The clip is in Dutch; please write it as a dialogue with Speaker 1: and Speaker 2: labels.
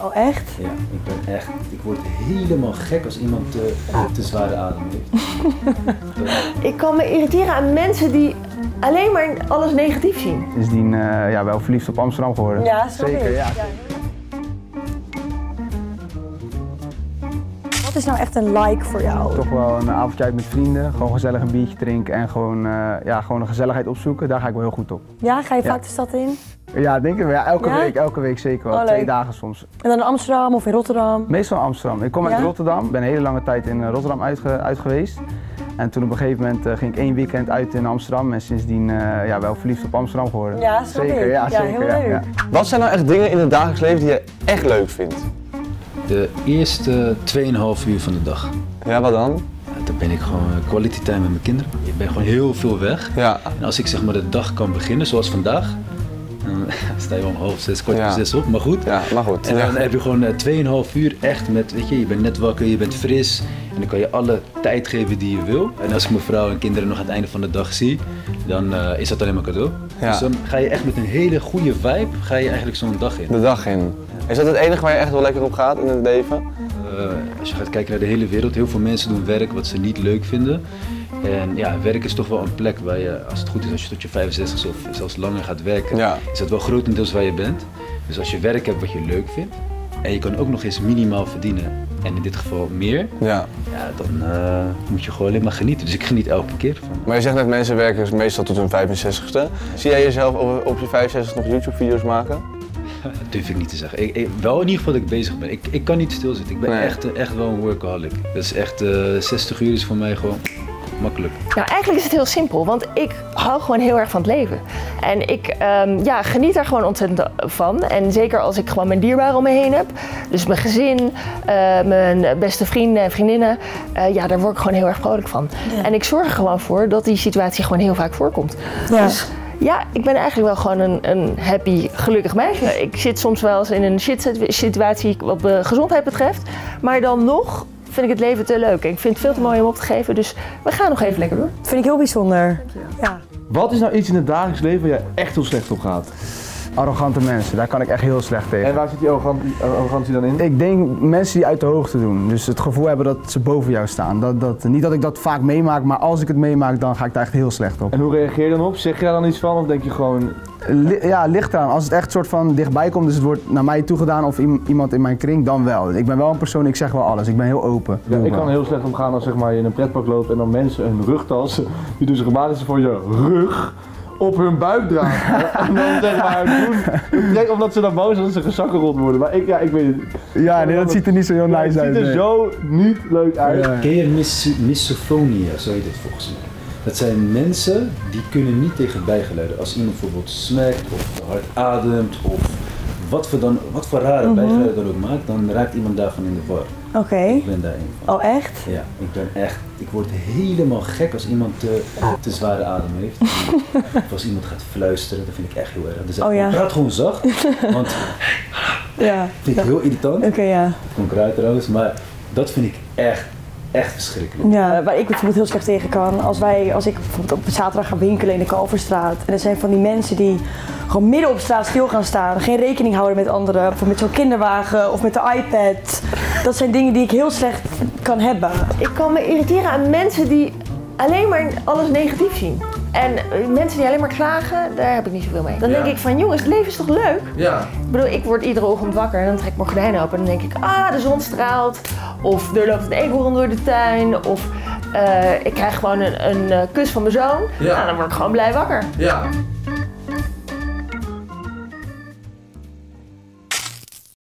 Speaker 1: Oh, echt?
Speaker 2: Ja, ik ben echt. Ik word helemaal gek als iemand te, te zware adem heeft.
Speaker 3: Ik kan me irriteren aan mensen die alleen maar alles negatief zien.
Speaker 4: Sindsdien eh ja, wel verliefd op Amsterdam geworden.
Speaker 1: Ja,
Speaker 4: Zeker, ja.
Speaker 1: Wat is nou echt een like voor jou?
Speaker 4: Toch wel een avondje uit met vrienden, gewoon gezellig een biertje drinken en gewoon, eh, ja, gewoon een gezelligheid opzoeken. Daar ga ik wel heel goed op.
Speaker 1: Ja, ga je
Speaker 4: Ja.
Speaker 1: vaak de stad in?
Speaker 4: Ja, denk ik wel. Ja, elke
Speaker 1: Ja?
Speaker 4: week, elke week zeker wel.
Speaker 1: Oh,
Speaker 4: Twee dagen soms.
Speaker 1: En dan in Amsterdam of in Rotterdam?
Speaker 4: Meestal Amsterdam. Ik kom uit? Rotterdam, ben een hele lange tijd in eh, Rotterdam uitge- uit geweest. En toen op een gegeven moment eh, ging ik één weekend uit in Amsterdam en sindsdien eh, ja, wel verliefd op Amsterdam geworden.
Speaker 1: Ja,
Speaker 4: zeker. Ja,
Speaker 1: Ja,
Speaker 4: zeker.
Speaker 1: heel
Speaker 4: ja,
Speaker 1: leuk.
Speaker 4: ja.
Speaker 5: Wat zijn nou echt dingen in het dagelijks leven die je echt leuk vindt?
Speaker 2: De eerste 2,5 uur van de dag.
Speaker 5: Ja, wat dan?
Speaker 2: Ja, Dan ben ik gewoon eh, quality time met mijn kinderen. Ik ben gewoon heel veel weg.
Speaker 5: Ja,
Speaker 2: En als ik zeg maar de dag kan beginnen, zoals vandaag, dan sta je om half zes, kwart voor zes op, maar goed.
Speaker 5: ja maar goed.
Speaker 2: En dan heb je gewoon eh, 2,5 uur echt met, weet je, je bent net wakker, je bent fris. En dan kan je alle tijd geven die je wil. En als ik mijn vrouw en kinderen nog aan het einde van de dag zie, dan eh, is dat alleen maar cadeau.
Speaker 5: Ja.
Speaker 2: Dus dan ga je echt met een hele goede vibe, ga je eigenlijk zo'n dag in.
Speaker 5: De dag in. Is dat het enige waar je echt wel lekker op gaat in het leven?
Speaker 2: Eh, als je gaat kijken naar de hele wereld, heel veel mensen doen werk wat ze niet leuk vinden. En ja, werk is toch wel een plek waar je, als het goed is, als je tot je 65 of zelfs langer gaat werken,
Speaker 5: Ja.
Speaker 2: is dat wel grotendeels waar je bent. Dus als je werk hebt wat je leuk vindt, en je kan ook nog eens minimaal verdienen, en in dit geval meer,
Speaker 5: Ja.
Speaker 2: ja, dan eh, moet je gewoon alleen maar genieten. Dus ik geniet elke keer van.
Speaker 5: Maar je zegt net mensen werken meestal tot hun 65ste. Zie jij jezelf op, op je 65 nog YouTube-video's maken?
Speaker 2: Dat durf ik niet te zeggen. Ik, ik- wel in ieder geval dat ik bezig ben. Ik, ik kan niet stilzitten. Ik ben
Speaker 5: Nee.
Speaker 2: echt, eh, echt wel een workaholic. Dat is echt, eh 60 uur is voor mij gewoon makkelijk.
Speaker 3: Nou, eigenlijk is het heel simpel, want ik hou gewoon heel erg van het leven. En ik ehm, ja, geniet er gewoon ontzettend van. En zeker als ik gewoon mijn dierbaren om me heen heb. Dus mijn gezin, eh, mijn beste vrienden en vriendinnen. eh, ja, daar word ik gewoon heel erg vrolijk van. En ik zorg er gewoon voor dat die situatie gewoon heel vaak voorkomt.
Speaker 1: Ja.
Speaker 3: Dus ja, ik ben eigenlijk wel gewoon een, een happy, gelukkig meisje. Ik zit soms wel eens in een shit situatie wat de gezondheid betreft. Maar dan nog vind ik het leven te leuk. Ik vind het veel te mooi om op te geven. Dus we gaan nog even lekker door.
Speaker 1: Vind ik heel bijzonder. Ja.
Speaker 6: Wat is nou iets in het dagelijks leven waar jij echt heel slecht op gaat?
Speaker 4: Arrogante mensen, daar kan ik echt heel slecht tegen.
Speaker 6: En waar zit die arrogantie, arrogantie dan in?
Speaker 4: Ik denk mensen die uit de hoogte doen. Dus het gevoel hebben dat ze boven jou staan. Dat, dat, niet dat ik dat vaak meemaak, maar als ik het meemaak, dan ga ik daar echt heel slecht op.
Speaker 6: En hoe reageer je dan op? Zeg je daar dan iets van of denk je gewoon...
Speaker 4: Li- ja, ligt eraan. Als het echt soort van dichtbij komt, dus het wordt naar mij toegedaan of iem- iemand in mijn kring, dan wel. Ik ben wel een persoon, ik zeg wel alles. Ik ben heel open.
Speaker 6: Ja, ik kan heel slecht omgaan als zeg maar, je in een pretpark loopt en dan mensen een rugtas, die dus gemaakt is voor je rug, op hun buik dragen. en dan zeg maar doen, omdat ze dan boos zijn dat ze gezakkenrot worden. Maar ik, ja, ik weet het.
Speaker 4: Ja, nee, dat ziet er niet zo heel nice
Speaker 6: het
Speaker 4: uit.
Speaker 6: ziet er
Speaker 4: nee.
Speaker 6: zo niet leuk uit.
Speaker 4: Ja.
Speaker 2: Ken je mis misofonia, zo heet het volgens mij. Dat zijn mensen die kunnen niet tegen bijgeluiden. Als iemand bijvoorbeeld smekt of hard ademt of wat voor, dan, wat voor rare bijgeluiden dan ook maakt, dan raakt iemand daarvan in de war.
Speaker 1: Oké.
Speaker 2: Ik ben daar een van.
Speaker 1: Oh, echt?
Speaker 2: Ja, ik ben echt, ik word helemaal gek als iemand te, te zware adem heeft. of als iemand gaat fluisteren, dat vind ik echt heel erg. Dus
Speaker 1: Oh ja.
Speaker 2: praat gewoon zacht, want
Speaker 1: Ja.
Speaker 2: vind ik heel irritant.
Speaker 1: Oké, ja.
Speaker 2: Komt eruit trouwens, maar dat vind ik echt, echt verschrikkelijk.
Speaker 1: Ja, waar ik bijvoorbeeld heel slecht tegen kan, als, wij, als ik bijvoorbeeld op zaterdag ga winkelen in de Kalverstraat. En er zijn van die mensen die gewoon midden op straat stil gaan staan, geen rekening houden met anderen, bijvoorbeeld met zo'n kinderwagen of met de iPad. Dat zijn dingen die ik heel slecht kan hebben.
Speaker 3: Ik kan me irriteren aan mensen die alleen maar alles negatief zien. En eh, mensen die alleen maar klagen, daar heb ik niet zoveel mee. Dan denk ik van, jongens, het leven is toch leuk?
Speaker 6: Ja.
Speaker 3: Ik bedoel, ik word iedere ochtend wakker en dan trek ik mijn gordijnen open en dan denk ik, ah, de zon straalt. Of er loopt een eekhoorn door de tuin. Of eh, ik krijg gewoon een, een eh, kus van mijn zoon.
Speaker 6: Ja.
Speaker 3: Nou, dan word ik gewoon blij wakker.
Speaker 6: Ja.